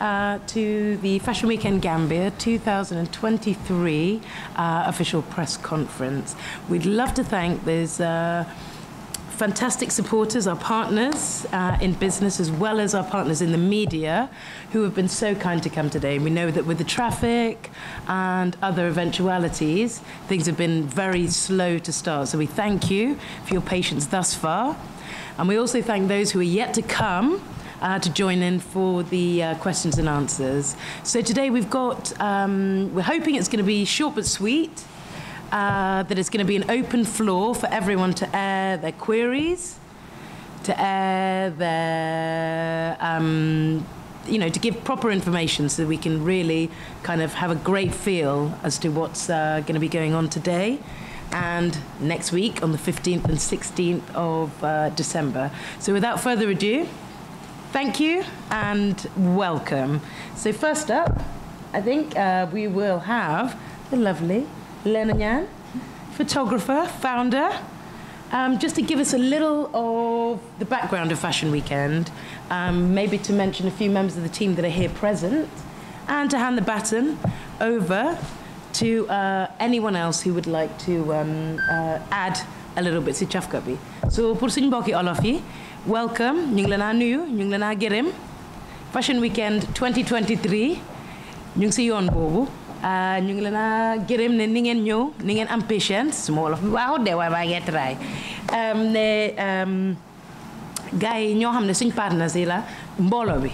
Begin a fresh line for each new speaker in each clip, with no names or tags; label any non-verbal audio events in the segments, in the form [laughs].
uh, to the Fashion Weekend Gambia 2023 uh, official press conference. We'd love to thank those uh, fantastic supporters, our partners uh, in business, as well as our partners in the media, who have been so kind to come today. We know that with the traffic and other eventualities, things have been very slow to start. So we thank you for your patience thus far. And we also thank those who are yet to come uh, to join in for the uh, questions and answers. So today we've got, um, we're hoping it's going to be short but sweet, uh, that it's going to be an open floor for everyone to air their queries, to air their, um, you know, to give proper information so that we can really kind of have a great feel as to what's uh, going to be going on today and next week on the 15th and 16th of uh, December. So without further ado, thank you and welcome. So first up, I think uh, we will have the lovely Lena Nyan, photographer, founder, um, just to give us a little of the background of Fashion Weekend, um, maybe to mention a few members of the team that are here present, and to hand the baton over to uh, anyone else who would like to um, uh, add a little bit si cafka bi so pour olof yi welcome. Ñu ngi la naa nuyu ñu ngi la naa gërëm. Fashion Weekend 2023 ñu ngi si yoon boobu. Ah, ñu ngi la naa gërëm ne ni ngeen ñëw ni ngeen am patience. Suma wolof bi de waaye maa ngi Um, um, gars yi ñoo xam ne suñ partenaires yi la mbooloo bi.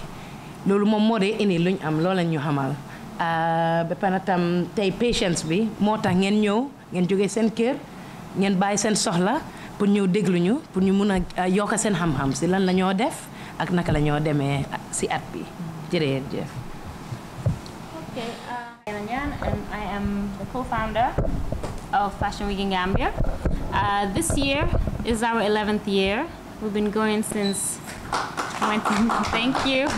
Loolu moom moo dee indi luñ am loola ñu xamal. Ah, ba pare tam tey patience bi moo tax ngeen ñëw ngeen jógee seen kër ngeen bàyyi seen soxla. Pour ñëw déglu ñu pour ñu mun a yokk seen xam-xam si lan la def ak naka la ñoo demee at bi jërëjëf.
Okay, uh, and I am the co-founder of Fashion Week in Gambia. Uh, this year is our 11th year. We've been going since 20, [laughs] thank you.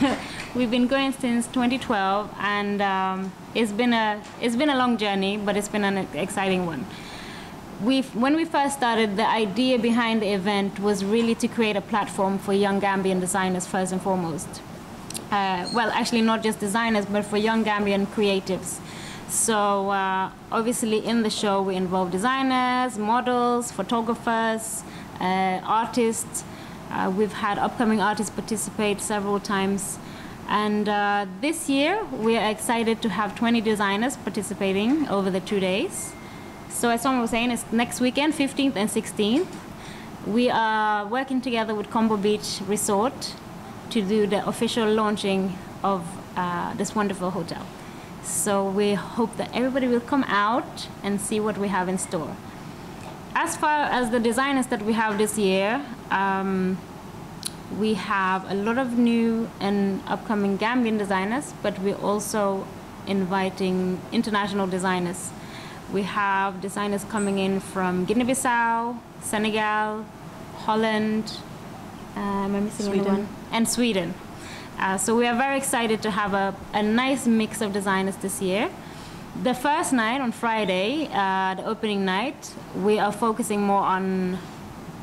[laughs] We've been going since 2012, and um, it's been a it's been a long journey, but it's been an exciting one. We when we first started, the idea behind the event was really to create a platform for young Gambian designers first and foremost. Uh, well, actually, not just designers, but for young Gambian creatives. So uh, obviously, in the show, we involve designers, models, photographers, uh, artists. Uh, we've had upcoming artists participate several times. And uh, this year, we are excited to have 20 designers participating over the two days. So as someone was saying, it's next weekend, 15th and 16th. We are working together with Kombo Beach Resort to do the official launching of uh, this wonderful hotel. So we hope that everybody will come out and see what we have in store. As far as the designers that we have this year, um, we have a lot of new and upcoming Gambian designers, but we're also inviting international designers. We have designers coming in from Guinea-Bissau, Senegal, Holland, missing
Sweden.
And Sweden. Uh, so we are very excited to have a, a nice mix of designers this year. The first night on Friday, uh, the opening night, we are focusing more on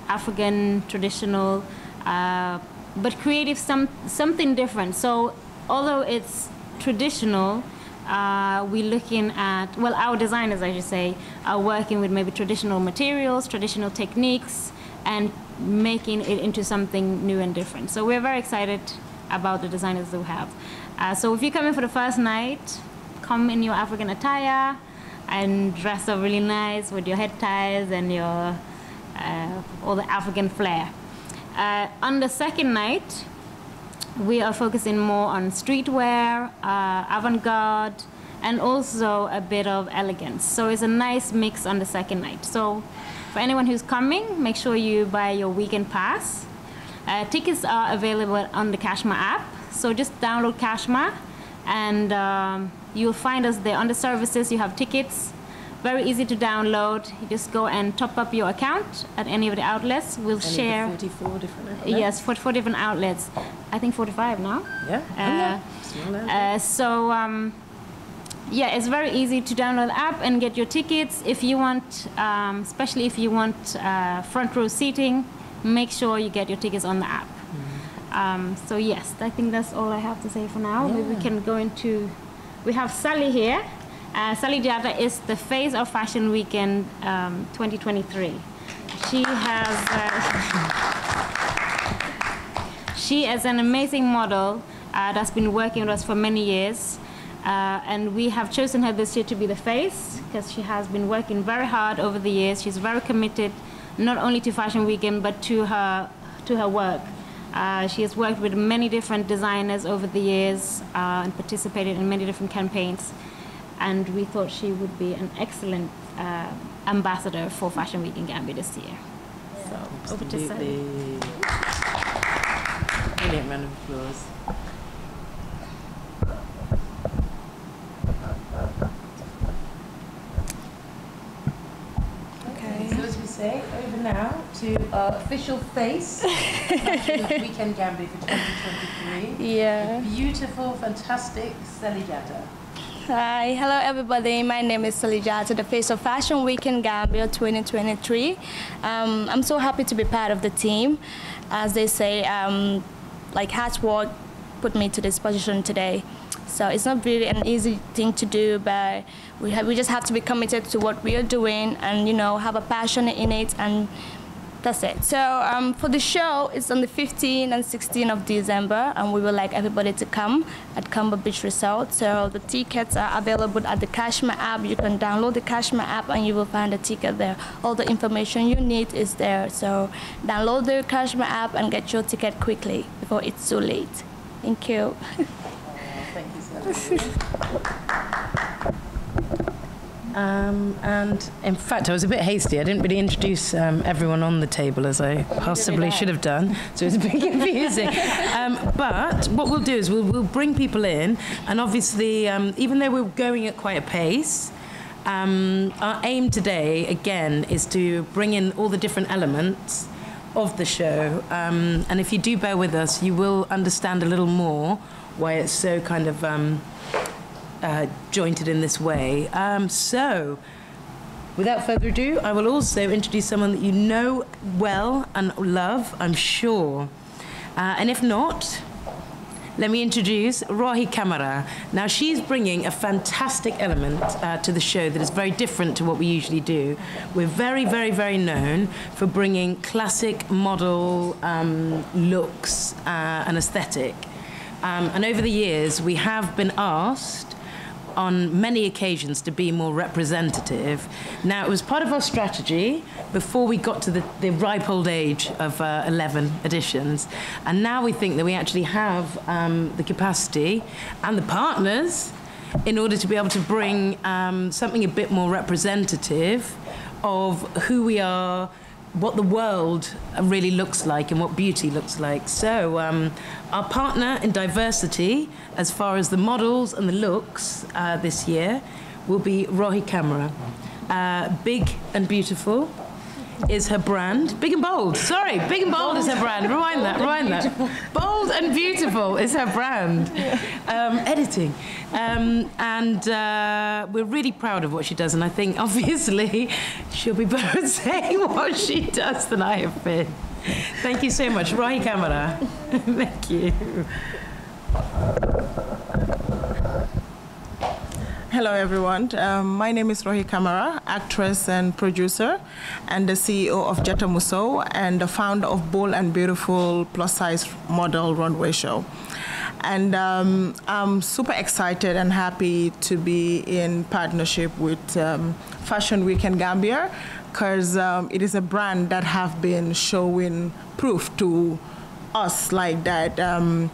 African traditional, uh, but creative, some something different. So although it's traditional, uh, we're looking at well, our designers, I should say, are working with maybe traditional materials, traditional techniques, and making it into something new and different. So we're very excited about the designers that we have. Uh, so if you come in for the first night, come in your African attire and dress up really nice with your head ties and your uh, all the African flair. Uh, on the second night, we are focusing more on streetwear, uh, avant-garde, and also a bit of elegance. So it's a nice mix on the second night. So for anyone who's coming, make sure you buy your weekend pass. Uh, tickets are available on the Kashma app. So just download Kashma and um, you'll find us there. On the services, you have tickets. Very easy to download. You just go and top up your account at any of the outlets. We'll
Any
share.
44 different outlets?
Yes, for four different outlets. I think 45 now.
Yeah.
Uh,
yeah.
Uh, so um, yeah, it's very easy to download the app and get your tickets. If you want, um, especially if you want uh, front row seating, make sure you get your tickets on the app. Um, so yes, I think that's all I have to say for now. Yeah. Maybe we can go into. We have Sally here. Uh, Sally Diata is the face of Fashion Weekend um, 2023. She has. Uh, [laughs] she is an amazing model uh, that's been working with us for many years. Uh, and we have chosen her this year to be the face because she has been working very hard over the years. She's very committed not only to Fashion Weekend but to her, to her work. Uh, she has worked with many different designers over the years uh, and participated in many different campaigns. And we thought she would be an excellent uh, ambassador for Fashion Week in Gambia this year.
Yeah, so, over to Sally. Brilliant round of applause. Okay. So as we say over now to our official face of Weekend Gambia for 2023. [laughs]
Yeah.
The beautiful, fantastic Salijata.
Hi, hello everybody. My name is Salijata, the face of Fashion Week in Gambia 2023. Um, I'm so happy to be part of the team. As they say, um, like hard work put me to this position today. So it's not really an easy thing to do, but we, have, we just have to be committed to what we are doing and, you know, have a passion in it and that's it. So um, for the show, it's on the 15th and 16th of December, and we would like everybody to come at Kombo Beach Resort. So the tickets are available at the Cashma app. You can download the Cashma app, and you will find the ticket there. All the information you need is there. So download the Cashma app and get your ticket quickly before it's too late. Thank you. [laughs]
Um, and in fact, I was a bit hasty. I didn't really introduce um, everyone on the table as I possibly should have done, so it's a bit [laughs] confusing. um, but what we'll do is we'll, we'll bring people in, and obviously, um, even though we're going at quite a pace, um, our aim today, again, is to bring in all the different elements of the show. Um, and if you do bear with us, you will understand a little more why it's so kind of um, uh, jointed in this way. Um, so, without further ado, I will also introduce someone that you know well and love, I'm sure. Uh, and if not, let me introduce Rohi Kamara. Now, she's bringing a fantastic element uh, to the show that is very different to what we usually do. We're very, very, very known for bringing classic model um, looks uh, and aesthetic um, and over the years, we have been asked on many occasions to be more representative. Now, it was part of our strategy before we got to the, the ripe old age of uh, 11 editions. And now we think that we actually have um, the capacity and the partners in order to be able to bring um, something a bit more representative of who we are what the world really looks like and what beauty looks like. So, um, our partner in diversity, as far as the models and the looks uh, this year, will be Rohi Kamara. Uh, big and beautiful is her brand. Big and bold. Sorry, big and bold is her brand. Rewind that. Rewind that. Bold and beautiful is her brand. Um, editing, um, and uh, we're really proud of what she does. And I think [laughs] obviously she'll be better at saying what she does than I have been. Thank you so much, Rohi Kamara. [laughs] Thank you.
Hello, everyone. Um, my name is Rohi Kamara, actress and producer, and the CEO of Jetta Muso, and the founder of Bold and Beautiful plus size model runway show. And um, I'm super excited and happy to be in partnership with um, Fashion Week in Gambia, because um, it is a brand that have been showing proof to us like that um,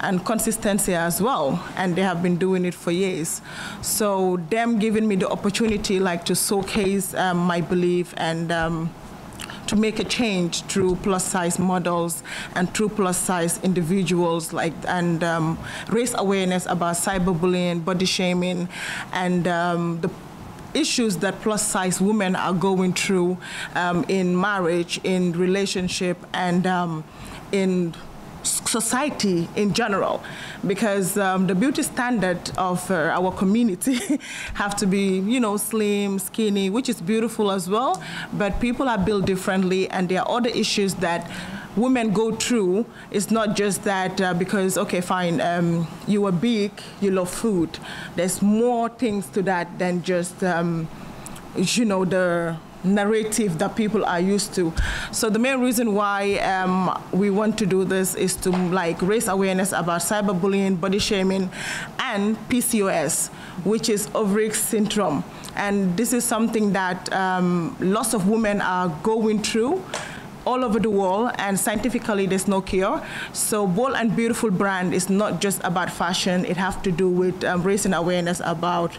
and consistency as well and they have been doing it for years. So them giving me the opportunity like to showcase um, my belief and um, to make a change through plus size models and through plus size individuals like and um, raise awareness about cyberbullying body shaming and um, the issues that plus size women are going through um, in marriage in relationship and um, in society in general because um, the beauty standard of uh, our community [laughs] have to be you know slim skinny which is beautiful as well but people are built differently and there are other issues that women go through. It's not just that uh, because okay fine um, you are big you love food. There's more things to that than just um, you know the narrative that people are used to. So the main reason why um, we want to do this is to like raise awareness about cyberbullying, body shaming, and PCOS, which is ovaric syndrome. And this is something that um, lots of women are going through all over the world and scientifically there's no cure so bold and beautiful brand is not just about fashion it has to do with um, raising awareness about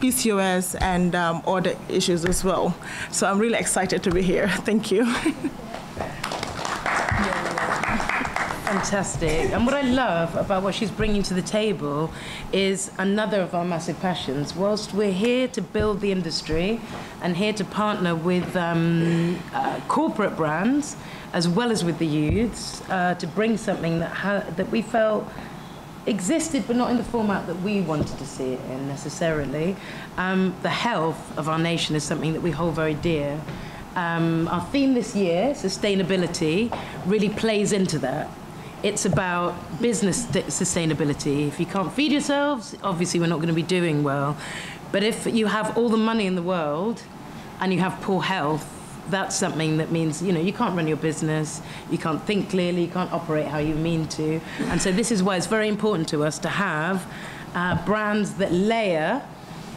PCOS and um, other issues as well. So I'm really excited to be here. [laughs] Thank you.
Fantastic. And what I love about what she's bringing to the table is another of our massive passions. Whilst we're here to build the industry and here to partner with um, uh, corporate brands as well as with the youths uh, to bring something that, ha- that we felt existed, but not in the format that we wanted to see it in necessarily. Um, the health of our nation is something that we hold very dear. Um, our theme this year, sustainability, really plays into that. It's about business sustainability. If you can't feed yourselves, obviously we're not going to be doing well. But if you have all the money in the world and you have poor health, that's something that means you know you can't run your business you can't think clearly you can't operate how you mean to. And so this is why it's very important to us to have uh, brands that layer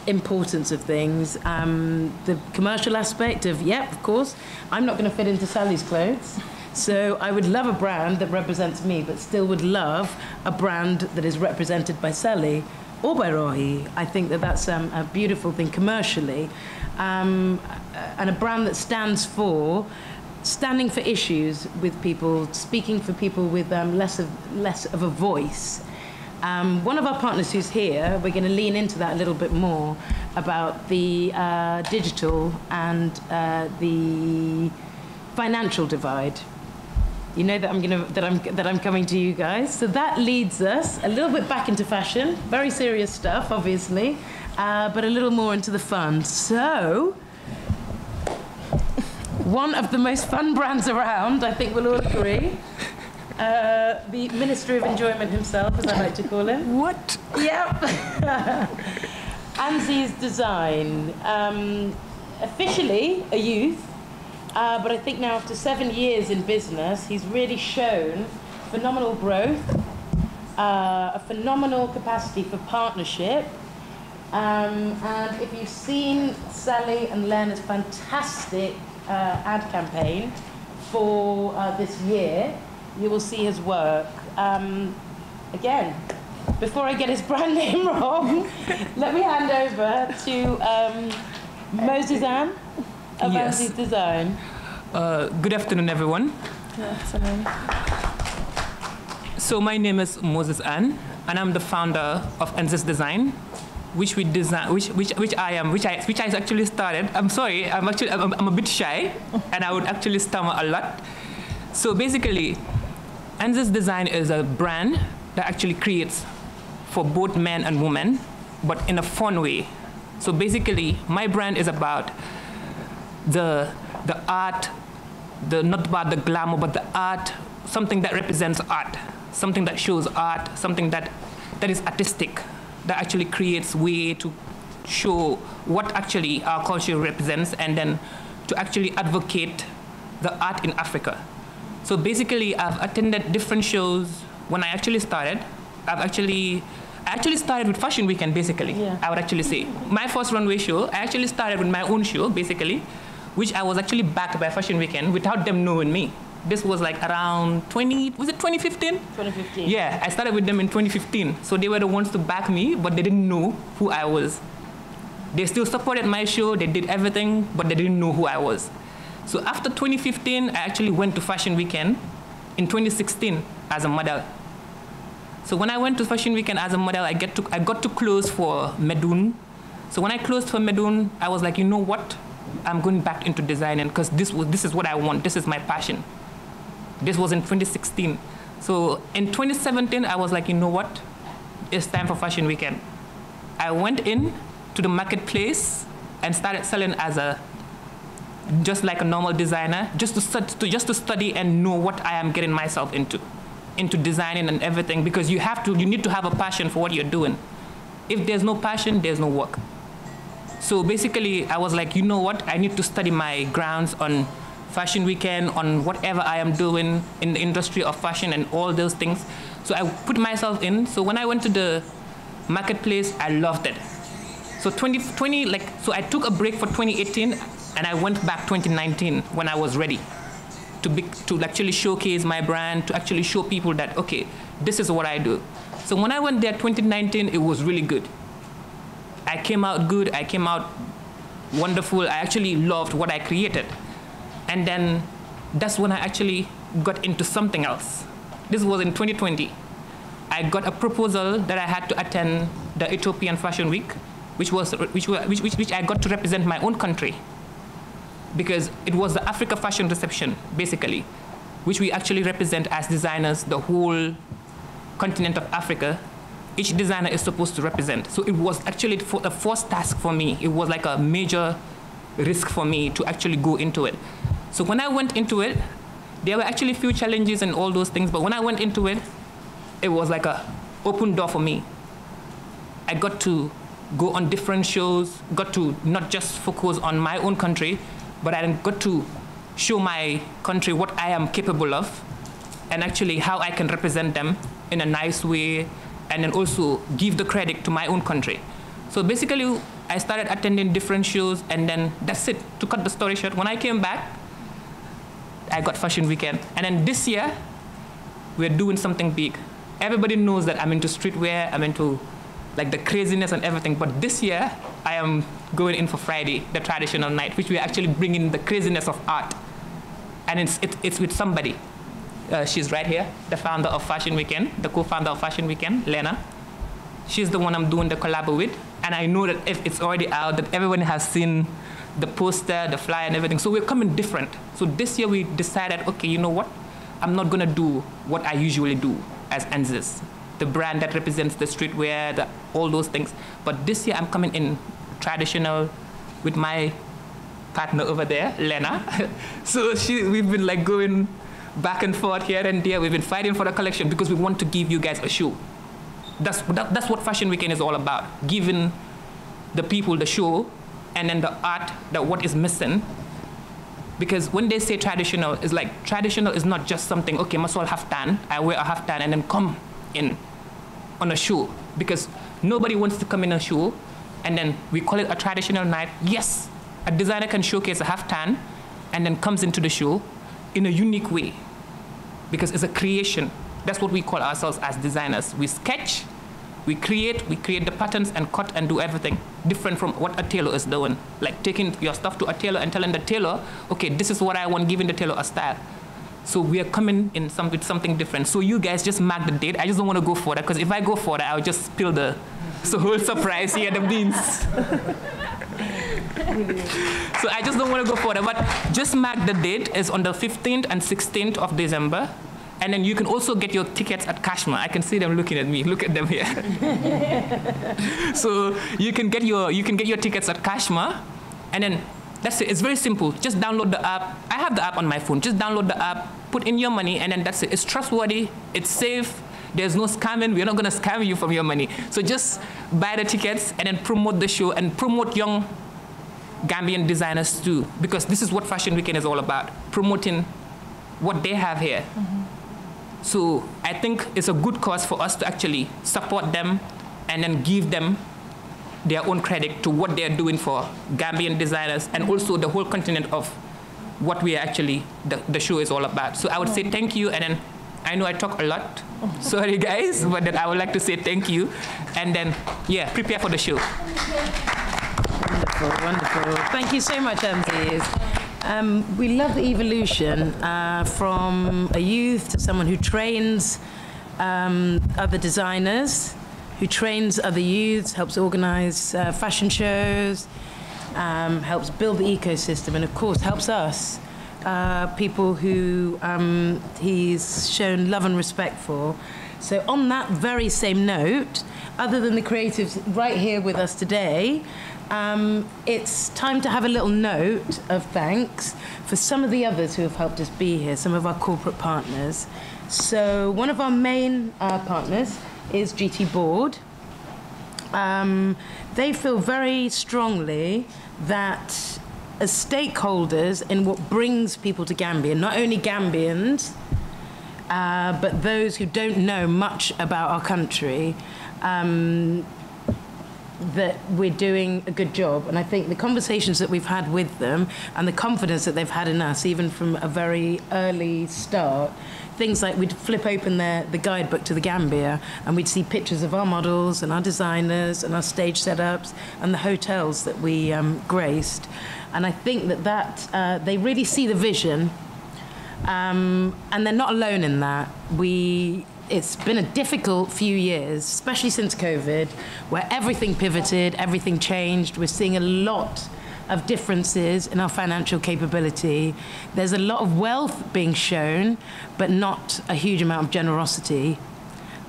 importance of things. Um, the commercial aspect of yep of course i'm not going to fit into sally's clothes. So I would love a brand that represents me, but still would love a brand that is represented by Sally or by Rohi. I think that that's um, a beautiful thing commercially um, and a brand that stands for standing for issues with people, speaking for people with um, less of less of a voice. Um, one of our partners who's here, we're going to lean into that a little bit more about the uh, digital and uh, the financial divide. You know that I'm to that I'm that I'm coming to you guys. So that leads us a little bit back into fashion, very serious stuff, obviously uh, but a little more into the fun. So, one of the most fun brands around, I think we'll all agree. Uh, the Minister of Enjoyment himself, as I like to call him.
What?
Yep. [laughs] Anzi's Design. Um, officially a youth, uh, but I think now after seven years in business, he's really shown phenomenal growth, uh, a phenomenal capacity for partnership, um, and if you've seen Sally and Leonard's fantastic uh, ad campaign for uh, this year, you will see his work. Um, again, before I get his [laughs] brand name wrong, let me hand over to um, Moses Ann of yes. Anzi's Design.
Uh, good afternoon, everyone. Good afternoon. So my name is Moses Ann, and I'm the founder of Anzi's Design, which we design, which, which, which I am, which I, which I actually started. I'm sorry, I'm actually, I'm, I'm a bit shy, and I would actually stammer a lot. So basically, Anzi's Design is a brand that actually creates for both men and women, but in a fun way. So basically, my brand is about the, the art, the, not about the glamour, but the art, something that represents art, something that shows art, something that, that is artistic, that actually creates way to show what actually our culture represents and then to actually advocate the art in Africa. So basically, I've attended different shows when I actually started. I've actually, I actually started with Fashion Weekend, basically, yeah. I would actually say. My first runway show, I actually started with my own show, basically, which I was actually backed by Fashion Weekend without them knowing me this was like around 20 was it 2015
2015
yeah i started with them in 2015 so they were the ones to back me but they didn't know who i was. They still supported my show they did everything but they didn't know who i was. So after 2015 i actually went to fashion weekend in 2016 as a model. So when i went to fashion weekend as a model i get to i got to close for medun so when i closed for medun i was like you know what? I'm going back into designing because this was this is what i want. This is my passion this was in 2016. So in 2017, I was like, you know what? It's time for Fashion Weekend. I went in to the marketplace and started selling as a just like a normal designer, just to, to just to study and know what I am getting myself into, into designing and everything. Because you have to, you need to have a passion for what you're doing. If there's no passion, there's no work. So basically, I was like, you know what? I need to study my grounds on fashion weekend, on whatever I am doing in the industry of fashion and all those things. So I put myself in. So when I went to the marketplace, I loved it. So 2020, like, so I took a break for 2018 and I went back 2019 when I was ready to be, to actually showcase my brand, to actually show people that, okay, this is what I do. So when I went there 2019, it was really good. I came out good, I came out wonderful. I actually loved what I created. And then that's when I actually got into something else. This was in 2020. I got a proposal that I had to attend the Ethiopian Fashion Week, which was which, which, which, which I got to represent my own country because it was the Africa Fashion Reception, basically, which we actually represent as designers the whole continent of Africa. Each designer is supposed to represent. So it was actually a first task for me. It was like a major risk for me to actually go into it. So when I went into it, there were actually few challenges and all those things, but when I went into it, it was like a open door for me. I got to go on different shows, got to not just focus on my own country, but I got to show my country what I am capable of and actually how I can represent them in a nice way and then also give the credit to my own country. So basically, I started attending different shows and then that's it. To cut the story short, when I came back, I got Fashion Weekend. And then this year, we're doing something big. Everybody knows that I'm into streetwear, I'm into like the craziness and everything. But this year, I am going in for Friday, the traditional night, which we're actually bringing the craziness of art. And it's, it, it's with somebody. Uh, she's right here, the founder of Fashion Weekend, the co-founder of Fashion Weekend, Lena. She's the one I'm doing the collab with. And I know that if it's already out, that everyone has seen the poster, the flyer, and everything. So we're coming different. So this year we decided, okay, you know what? I'm not gonna do what I usually do as Anzis, the brand that represents the streetwear, the, all those things. But this year I'm coming in traditional with my partner over there, Lena. [laughs] so she, we've been like going back and forth here and there. We've been fighting for the collection because we want to give you guys a show. That's, that, that's what Fashion Weekend is all about, giving the people the show and then the art that what is missing. Because when they say traditional it's like traditional is not just something okay must all haftan i wear a haftan and then come in on a show because nobody wants to come in a show and then we call it a traditional night. Yes a designer can showcase a haftan and then comes into the show in a unique way. Because it's a creation. That's what we call ourselves as designers. We sketch we create we create the patterns and cut and do everything different from what a tailor is doing. Like taking your stuff to a tailor and telling the tailor okay this is what i want giving the tailor a style. So we are coming in some, with something different. So you guys just mark the date. I just don't want to go for that because if i go for that i'll just spill the so whole surprise here the beans. [laughs] So i just don't want to go for that but just mark the date is on the 15th and 16th of december and then you can also get your tickets at Kashma. I can see them looking at me. Look at them here. [laughs] so you can get your you can get your tickets at Kashma, and then that's it. It's very simple. Just download the app. I have the app on my phone. Just download the app, put in your money, and then that's it. It's trustworthy. It's safe. There's no scamming. We're not gonna scam you from your money. So just buy the tickets and then promote the show and promote young Gambian designers too, because this is what Fashion Weekend is all about: promoting what they have here. Mm-hmm. So I think it's a good cause for us to actually support them and then give them their own credit to what they're doing for Gambian designers and also the whole continent of what we are actually, the, the show is all about. So I would say thank you and then I know I talk a lot. [laughs] Sorry guys, but then I would like to say thank you. And then, yeah, prepare for the show.
Wonderful, wonderful. Thank you so much, Anzis. Um, we love the evolution uh, from a youth to someone who trains um, other designers, who trains other youths, helps organize uh, fashion shows, um, helps build the ecosystem, and of course helps us uh, people who um, he's shown love and respect for. So, on that very same note, other than the creatives right here with us today, um, it's time to have a little note of thanks for some of the others who have helped us be here, some of our corporate partners. So, one of our main uh, partners is GT Board. Um, they feel very strongly that as stakeholders in what brings people to Gambia, not only Gambians, uh, but those who don't know much about our country, um, that we're doing a good job. And I think the conversations that we've had with them and the confidence that they've had in us, even from a very early start, things like we'd flip open the, the guidebook to the Gambia and we'd see pictures of our models and our designers and our stage setups and the hotels that we um, graced. And I think that, that uh, they really see the vision um, and they're not alone in that. We it's been a difficult few years, especially since COVID, where everything pivoted, everything changed. We're seeing a lot of differences in our financial capability. There's a lot of wealth being shown, but not a huge amount of generosity.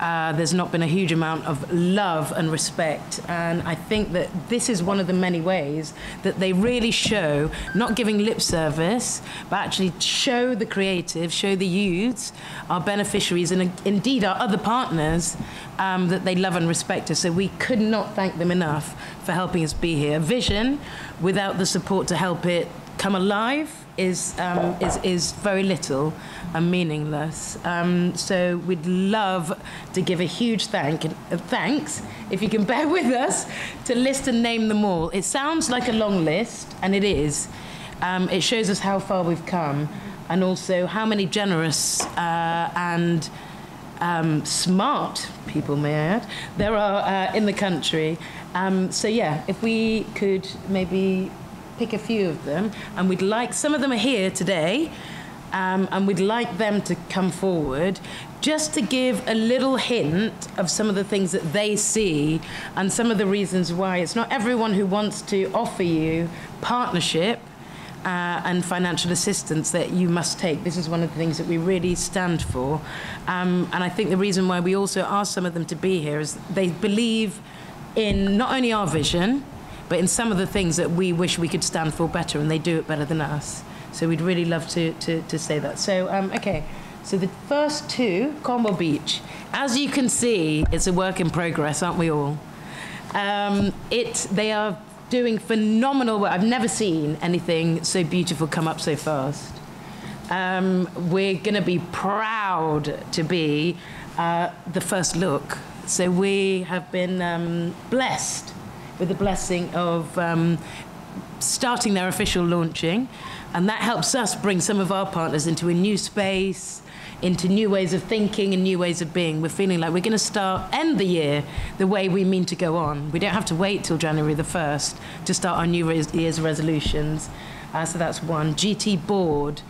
Uh, there's not been a huge amount of love and respect. And I think that this is one of the many ways that they really show, not giving lip service, but actually show the creative, show the youths, our beneficiaries, and indeed our other partners, um, that they love and respect us. So we could not thank them enough for helping us be here. Vision, without the support to help it come alive, is, um, is, is very little and meaningless. Um, so we'd love to give a huge thank, uh, thanks, if you can [laughs] bear with us, to list and name them all. It sounds like a long list, and it is. Um, it shows us how far we've come and also how many generous uh, and um, smart people, may I add, there are uh, in the country. Um, so, yeah, if we could maybe pick a few of them, and we'd like some of them are here today, um, and we'd like them to come forward just to give a little hint of some of the things that they see and some of the reasons why. It's not everyone who wants to offer you partnership. Uh, and financial assistance that you must take. This is one of the things that we really stand for. Um, and I think the reason why we also ask some of them to be here is they believe in not only our vision, but in some of the things that we wish we could stand for better, and they do it better than us. So we'd really love to, to, to say that. So, um, okay. So the first two, Kombo Beach. As you can see, it's a work in progress, aren't we all? Um, it, they are doing phenomenal work. I've never seen anything so beautiful come up so fast. Um, we're going to be proud to be uh, the first look. So we have been um, blessed with the blessing of um, starting their official launching. And that helps us bring some of our partners into a new space, into new ways of thinking and new ways of being. We're feeling like we're going to start, end the year the way we mean to go on. We don't have to wait till January the 1st to start our new year's resolutions. Uh, so that's one. GT board,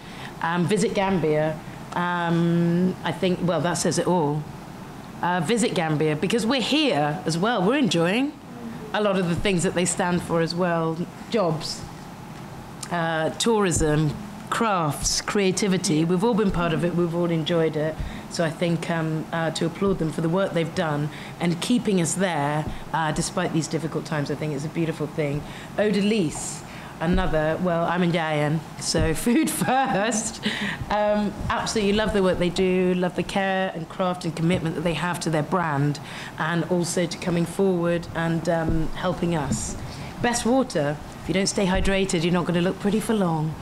um, visit Gambia. Um, I think, well, that says it all. Uh, visit Gambia because we're here as well. We're enjoying a lot of the things that they stand for as well jobs, uh, tourism, crafts, creativity. We've all been part of it, we've all enjoyed it. So I think um, uh, to applaud them for the work they've done and keeping us there uh, despite these difficult times, I think it's a beautiful thing. Odalise another, well, I'm Indian, so [laughs] food first. Um, absolutely love the work they do, love the care and craft and commitment that they have to their brand, and also to coming forward and um, helping us. Best water. If you don't stay hydrated, you're not going to look pretty for long.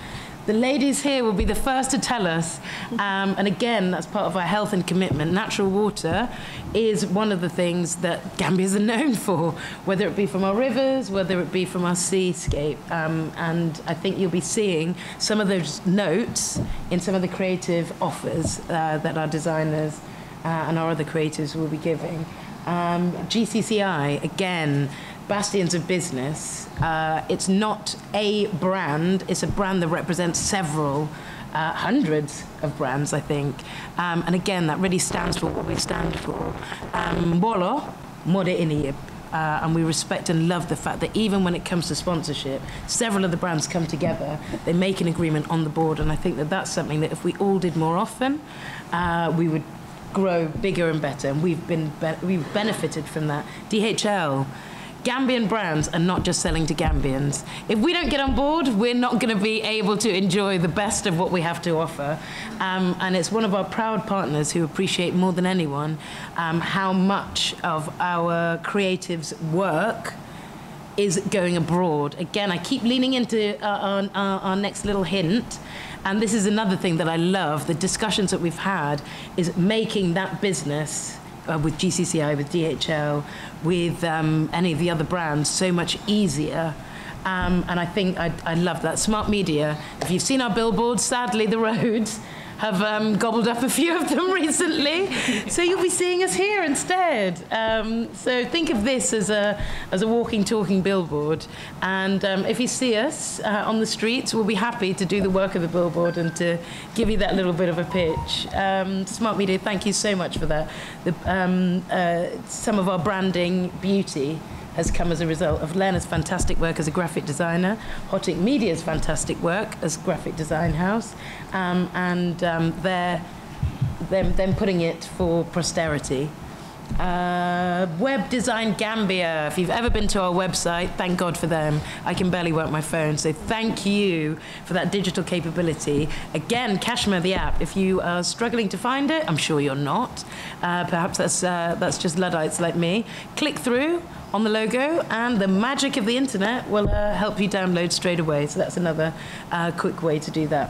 The ladies here will be the first to tell us, um, and again, that's part of our health and commitment. Natural water is one of the things that Gambians are [laughs] known for, whether it be from our rivers, whether it be from our seascape. Um, and I think you'll be seeing some of those notes in some of the creative offers uh, that our designers uh, and our other creatives will be giving. Um, GCCI, again, bastions of business. Uh, it's not a brand, it's a brand that represents several. Uh, hundreds of brands, I think. Um, and again, that really stands for what we stand for. Um, Bolo, Mode Iniyip. uh, and we respect and love the fact that even when it comes to sponsorship, several of the brands come together, they make an agreement on the board, and I think that that's something that if we all did more often, uh, we would grow bigger and better, and we've been be- we've benefited from that. DHL. Gambian brands are not just selling to Gambians. If we don't get on board, we're not going to be able to enjoy the best of what we have to offer. Um, and it's one of our proud partners who appreciate more than anyone um, how much of our creatives' work is going abroad. Again, I keep leaning into uh, our, our, our next little hint. And this is another thing that I love the discussions that we've had is making that business uh, with GCCI, with DHL, with um, any of the other brands so much easier. Um, and I think I, I love that. Smart media, if you've seen our billboards, sadly, the roads have um, gobbled up a few of them [laughs] recently. So you'll be seeing us here instead. Um, so think of this as a, as a walking, talking billboard. And um, if you see us uh, on the streets, we'll be happy to do the work of the billboard and to give you that little bit of a pitch. Um, Smart Media, thank you so much for that. The, um, uh, some of our branding beauty has come as a result of Lena's fantastic work as a graphic designer, Hotic Media's fantastic work as graphic design house, um, and um, their, them, them putting it for posterity. Uh, Web Design Gambia. If you've ever been to our website, thank God for them. I can barely work my phone, so thank you for that digital capability. Again, Kashma, the app. If you are struggling to find it, I'm sure you're not. Uh, perhaps that's uh, that's just luddites like me. Click through on the logo, and the magic of the internet will uh, help you download straight away. So that's another uh, quick way to do that.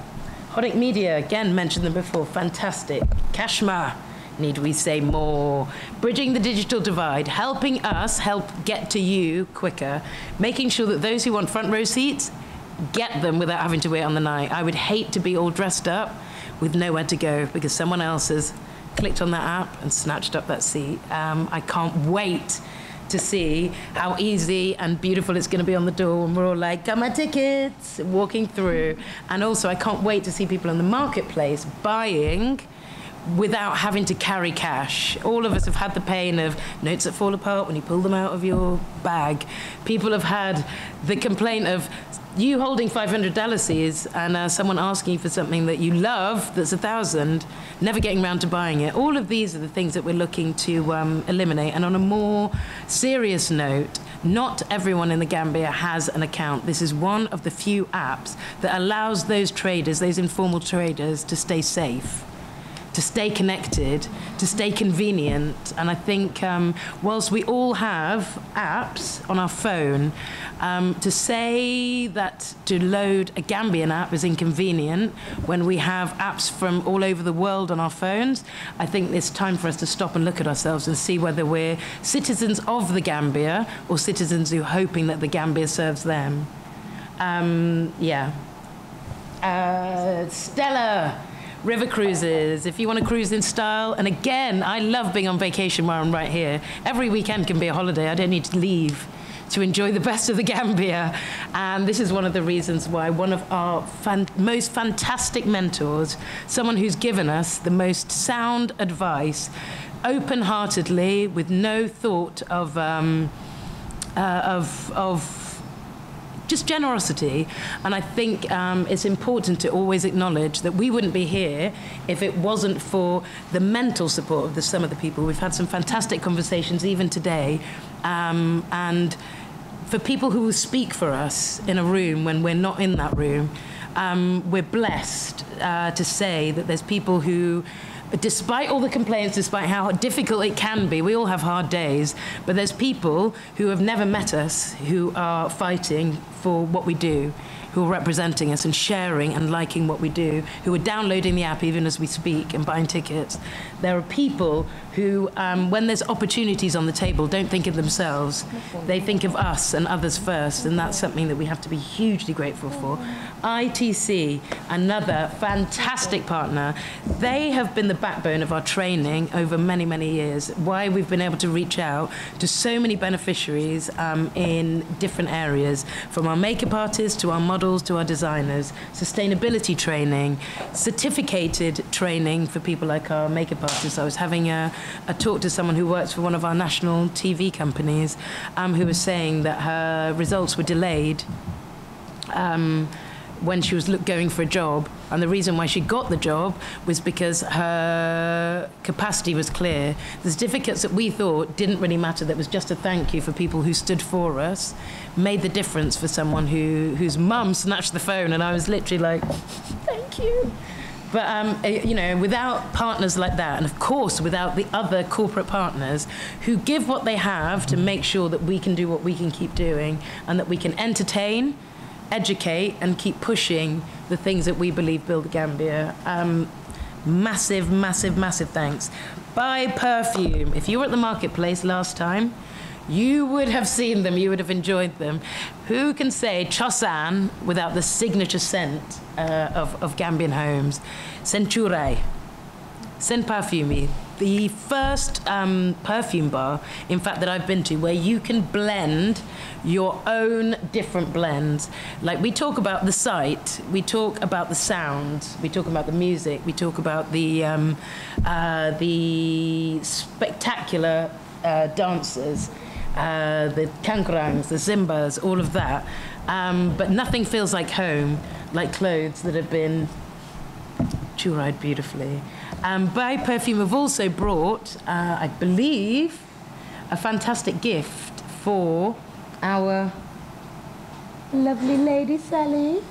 Hodic Media, again, mentioned them before, fantastic. Kashma, need we say more? Bridging the digital divide, helping us help get to you quicker, making sure that those who want front row seats get them without having to wait on the night. I would hate to be all dressed up with nowhere to go because someone else has clicked on that app and snatched up that seat. Um, I can't wait to see how easy and beautiful it's going to be on the door when we're all like, got my tickets, walking through. And also, I can't wait to see people in the marketplace buying without having to carry cash. All of us have had the pain of notes that fall apart when you pull them out of your bag. People have had the complaint of you holding 500 Dalasies and uh, someone asking you for something that you love that's a thousand, never getting around to buying it. All of these are the things that we're looking to um, eliminate. And on a more serious note, not everyone in the Gambia has an account. This is one of the few apps that allows those traders, those informal traders, to stay safe to stay connected, to stay convenient. And I think um, whilst we all have apps on our phone, um, to say that to load a Gambian app is inconvenient when we have apps from all over the world on our phones, I think it's time for us to stop and look at ourselves and see whether we're citizens of the Gambia or citizens who are hoping that the Gambia serves them. Um, yeah. Uh, Stella. River cruises, if you want to cruise in style. And again, I love being on vacation while I'm right here. Every weekend can be a holiday. I don't need to leave to enjoy the best of the Gambia. And this is one of the reasons why one of our fan- most fantastic mentors, someone who's given us the most sound advice, open heartedly, with no thought of, um, uh, of, of just generosity. And I think um, it's important to always acknowledge that we wouldn't be here if it wasn't for the mental support of the, some of the people. We've had some fantastic conversations even today. Um, and for people who will speak for us in a room when we're not in that room, um, we're blessed uh, to say that there's people who despite all the complaints, despite how difficult it can be, we all have hard days, but there's people who have never met us who are fighting for what we do who are representing us and sharing and liking what we do, who are downloading the app even as we speak and buying tickets. There are people who, um, when there's opportunities on the table, don't think of themselves. They think of us and others first, and that's something that we have to be hugely grateful for. ITC, another fantastic partner, they have been the backbone of our training over many, many years. Why we've been able to reach out to so many beneficiaries um, in different areas, from our makeup artists to our models models to our designers, sustainability training, certificated training for people like our makeup artists. I was having a, a talk to someone who works for one of our national TV companies um, who was saying that her results were delayed. Um, when she was look, going for a job. And the reason why she got the job was because her capacity was clear. The certificates that we thought didn't really matter, that was just a thank you for people who stood for us, made the difference for someone who, whose mum snatched the phone. And I was literally like, thank you. But um, eh, you know, without partners like that, and of course without the other corporate partners who give what they have to make sure that we can do what we can keep doing, and that we can entertain, educate and keep pushing the things that we believe build Gambia. Um, massive, massive, massive thanks. Buy perfume. If you were at the marketplace last time, you would have seen them, you would have enjoyed them. Who can say Chosan without the signature scent uh, of, of Gambian homes? Centurai. Sen Parfumi, the first um, perfume bar, in fact, that I've been to, where you can blend your own different blends. Like we talk about the sight, we talk about the sound, we talk about the music, we talk about the um, uh, the spectacular uh, dancers, uh, the kankurangs, the zimbas, all of that. Um, but nothing feels like home, like clothes that have been churried beautifully. Um, By Perfume have also brought, uh, I believe, a fantastic gift for our lovely lady Sally.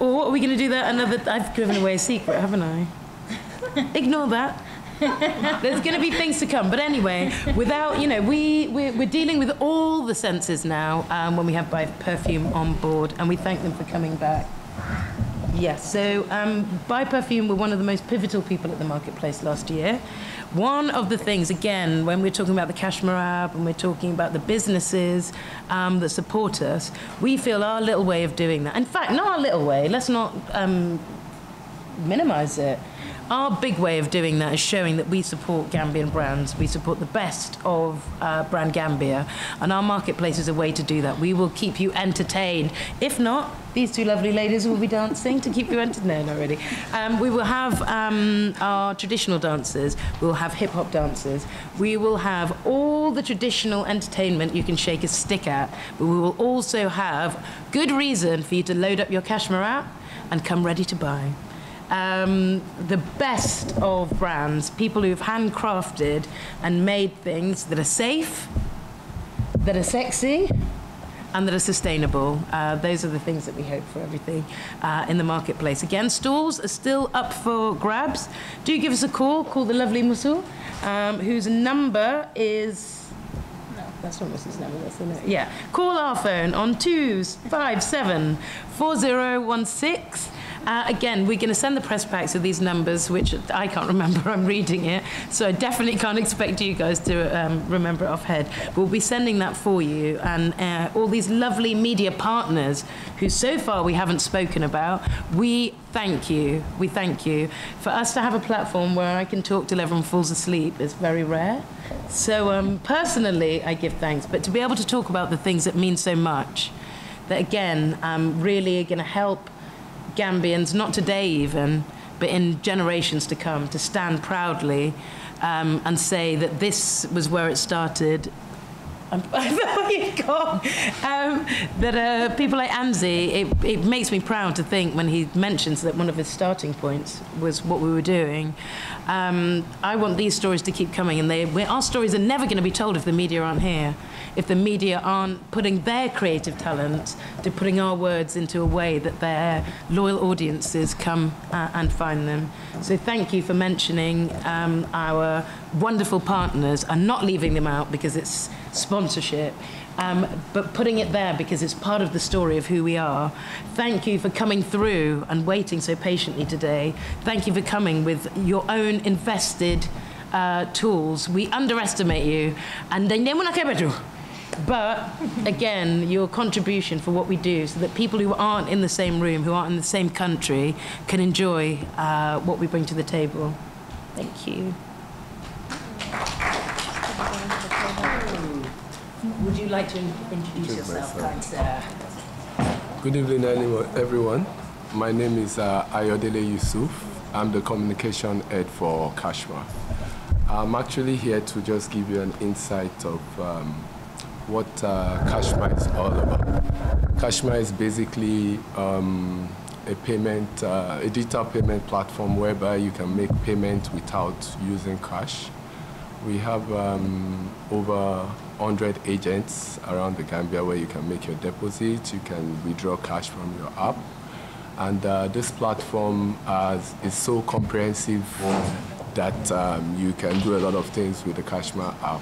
Or are we going to do that another? I've given away a secret, haven't I? Ignore that. There's going to be things to come. But anyway, without, you know, we, we're, we're dealing with all the senses now um, when we have By Perfume on board, and we thank them for coming back. Yes, so um, By Perfume were one of the most pivotal people at the marketplace last year. One of the things, again, when we're talking about the Kashma app and we're talking about the businesses um, that support us, we feel our little way of doing that. In fact, not our little way, let's not um, minimize it. Our big way of doing that is showing that we support Gambian brands. We support the best of uh, brand Gambia. And our marketplace is a way to do that. We will keep you entertained. If not, these two lovely ladies will be dancing to keep you entertained. No, not really. Um, we will have um, our traditional dancers. We'll have hip hop dancers. We will have all the traditional entertainment you can shake a stick at. But we will also have good reason for you to load up your Kashma app and come ready to buy um, the best of brands, people who've handcrafted and made things that are safe, that are sexy, and that are sustainable. Uh, those are the things that we hope for everything uh, in the marketplace. Again, stalls are still up for grabs. Do give us a call. Call the lovely Musu, um, whose number is. No, that's not Mrs. number. That's the no. Yeah. Call our phone on 257 4016. Uh, again, we're going to send the press packs of these numbers, which I can't [laughs] remember. I'm reading it, so I definitely can't expect you guys to um, remember it off head. We'll be sending that for you, and uh, all these lovely media partners who so far we haven't spoken about. We thank you. We thank you for us to have a platform where I can talk till everyone falls asleep is very rare. So um, personally, I give thanks, but to be able to talk about the things that mean so much, that again um, really are going to help Gambians, not today even, but in generations to come, to stand proudly um, and say that this was where it started. [laughs] Um, that uh, people like Anzi, it, it makes me proud to think when he mentions that one of his starting points was what we were doing. Um, I want these stories to keep coming, and they, our stories are never going to be told if the media aren't here if the media aren't putting their creative talent to putting our words into a way that their loyal audiences come uh, and find them. So thank you for mentioning um, our wonderful partners and not leaving them out because it's sponsorship. Um, but putting it there because it's part of the story of who we are. Thank you for coming through and waiting so patiently today. Thank you for coming with your own invested uh, tools. We underestimate you. And then but again, your contribution for what we do so that people who aren't in the same room, who aren't in the same country, can enjoy uh, what we bring to the table. Thank you. Would you like to introduce
Introduce
yourself, kind sir?
Good evening, everyone. My name is uh, Ayodele Yusuf. I'm the communication head for Kashma. I'm actually here to just give you an insight of um, what uh, is all about. Kashma is basically um, a payment, uh, a digital payment platform whereby you can make payment without using cash. We have um, over 100 agents around the Gambia where you can make your deposit, you can withdraw cash from your app. And uh, this platform has, is so comprehensive that um, you can do a lot of things with the Kashma app.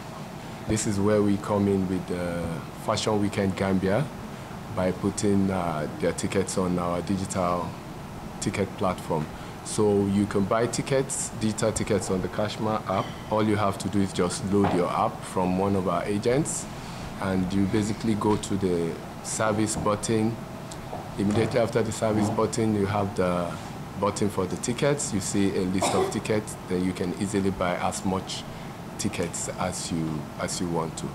This is where we come in with the Fashion Weekend Gambia by putting uh, their tickets on our digital ticket platform. So you can buy tickets, digital tickets on the Kashma app. All you have to do is just load your app from one of our agents and you basically go to the service button. Immediately after the service button, you have the button for the tickets. You see a list of tickets, then you can easily buy as much tickets as you as you want to.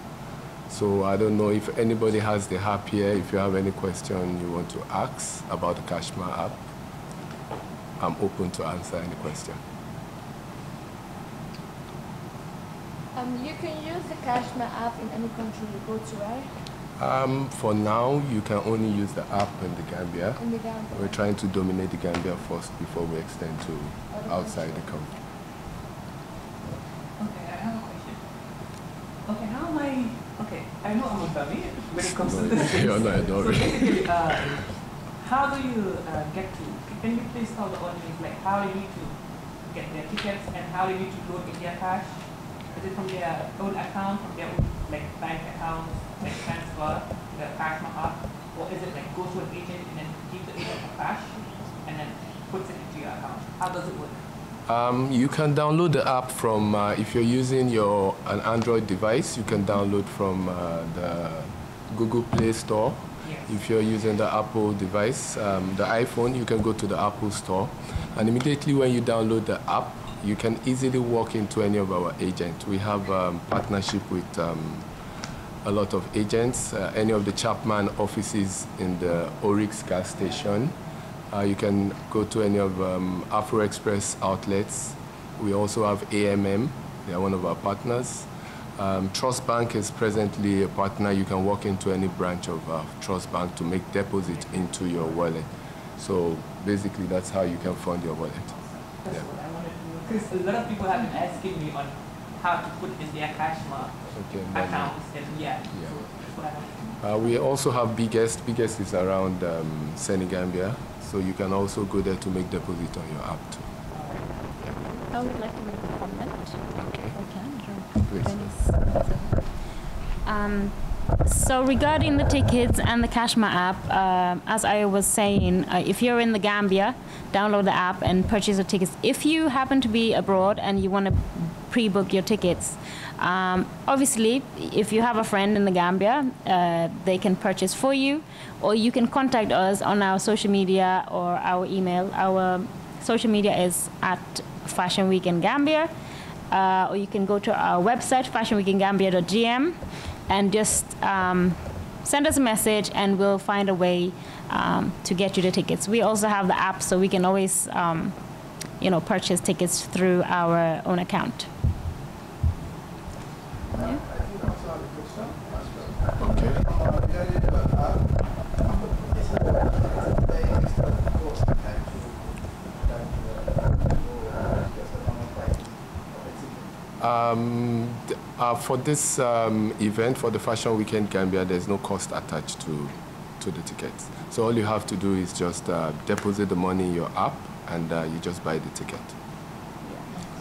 So I don't know if anybody has the app here. If you have any question you want to ask about the Kashma app, I'm open to answer any question.
Um, you can use the Kashma app in any country you go to, right?
Um, for now, you can only use the app in the Gambia.
In the Gambia.
We're trying to dominate the Gambia first before we extend to outside the country.
Okay, I have a question. Okay, how am I? Okay, I know I'm a dummy when it comes to this. [laughs]
You're not a
So basically, [laughs] uh, how do you uh, get to? Can you please tell the audience like how do you need to get their tickets and how they need to load in their cash? Is it from their own account, from their own like bank account, like transfer the cash app, or is it like go to an agent and then give the agent the cash and then puts it into your account? How does it work?
Um, you can download the app from, uh, if you're using your an Android device, you can download from uh, the Google Play Store.
Yes.
If you're using the Apple device, um, the iPhone, you can go to the Apple Store. And immediately when you download the app, you can easily walk into any of our agents. We have um, partnership with um, a lot of agents, uh, any of the Chapman offices in the Oryx gas station. Uh, you can go to any of um, Afro Express outlets. We also have AMM, they are one of our partners. Um, Trust Bank is presently a partner. You can walk into any branch of uh, Trust Bank to make deposit into your wallet. So basically, that's how you can fund your wallet.
That's
Yeah.
what I wanted to know. Because a lot of people have been asking me on how to put in their cash mark
Okay,
accounts and yeah.
Yeah.
So that's what I wanted to know.
Uh, we also have Biggest. Biggest is around um, Senegambia, so you can also go there to make deposit on your app too.
I would like to make a comment.
Okay.
Okay.
Please.
Um, so regarding the tickets and the Kashma app, um as I was saying, uh, if you're in the Gambia, download the app and purchase your tickets. If you happen to be abroad and you want to pre-book your tickets, um, obviously, if you have a friend in the Gambia, uh, they can purchase for you, or you can contact us on our social media or our email. Our social media is at Fashion Weekend Gambia uh, or you can go to our website, fashionweekingambia.gm, and just um, send us a message, and we'll find a way um, to get you the tickets. We also have the app, so we can always, um, you know, purchase tickets through our own account.
Okay. Um, th- uh, for this um, event, for the Fashion Weekend Gambia, there's no cost attached to, to the tickets. So all you have to do is just uh, deposit the money in your app and uh, you just buy the ticket.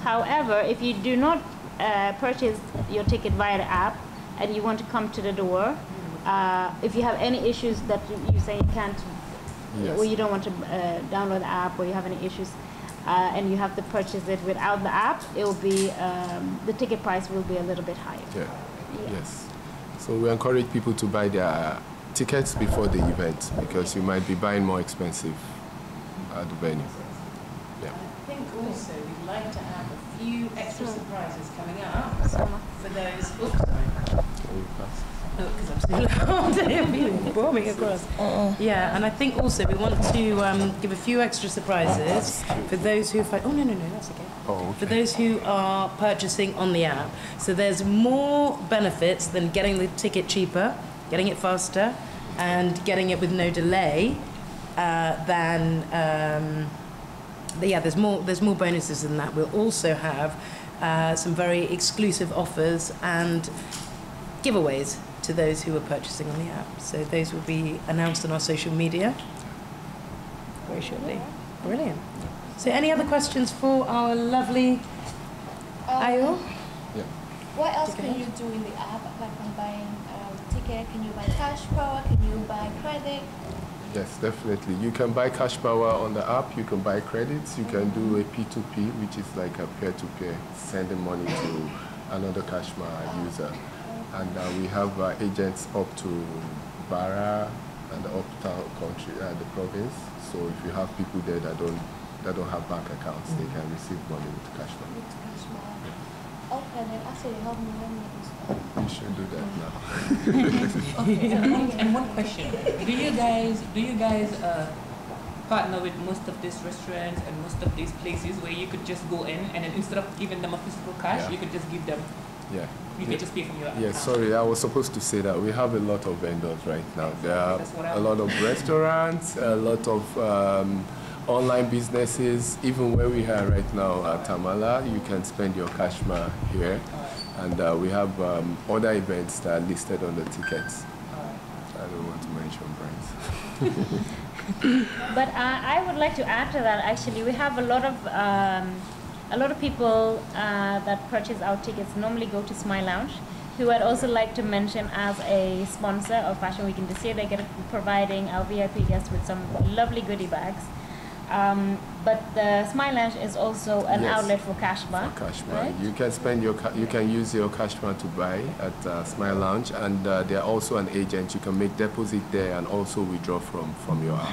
However, if you do not uh, purchase your ticket via the app and you want to come to the door, uh, if you have any issues that you, you say you can't,
Yes.
or you don't want to uh, download the app, or you have any issues, uh, and you have to purchase it without the app, it will be um, the ticket price will be a little bit higher.
Yeah.
Yeah.
Yes. So we encourage people to buy their tickets before the event because you might be buying more expensive at the venue. Yeah.
I think also we'd like to have a few extra surprises coming up for those. Oops, sorry.
Can you pass?
because I'm so loud. It'll be bombing across. Yeah, and I think also we want to um, give a few extra surprises for those who find. Oh no no no, that's okay.
Oh,
For those who are purchasing on the app, so there's more benefits than getting the ticket cheaper, getting it faster, and getting it with no delay. Uh, than um, yeah, there's more. There's more bonuses than that. We'll also have uh, some very exclusive offers and giveaways to those who are purchasing on the app. So those will be announced on our social media very shortly. Brilliant. So any other questions for our lovely Ayo?
Yeah.
What else can you do in the app apart from buying um, ticket? Can you buy cash power? Can you buy credit?
Yes, definitely. You can buy cash power on the app. You can buy credits. You can do a P2P, which is like a peer-to-peer, sending money to another Kashma user. And uh, we have uh, agents up to Barra and the uptown country, uh, the province. So if you have people there that don't that don't have bank accounts, they can receive money with Kashma.
With cash power. Okay, then actually help me when you
You should do that now.
Okay, and one, and one question. Do you guys do you guys uh, partner with most of these restaurants and most of these places where you could just go in and then instead of giving them a physical cash,
Yeah.
you could just give them
Yeah.
you can just pay from your
Yeah, sorry, I was supposed to say that we have a lot of vendors right now. There are
That's what I
a lot of restaurants, a lot of um, online businesses. Even where we are right now at Tamala, you can spend your Kashma here. And uh, we have um, other events that are listed on the tickets. I don't want to mention brands. [laughs]
But uh, I would like to add to that. Actually, we have a lot of um, a lot of people uh, that purchase our tickets normally go to Smile Lounge, who I'd also like to mention as a sponsor of Fashion Week in this year. They're going to be providing our VIP guests with some lovely goodie bags. Um, but the Smile Lounge is also an
Yes.
outlet for Kashma.
For Kashma,
right?
you can spend your you can use your Kashma to buy at uh, Smile Lounge, and uh, they're also an agent. You can make deposit there and also withdraw from from your app.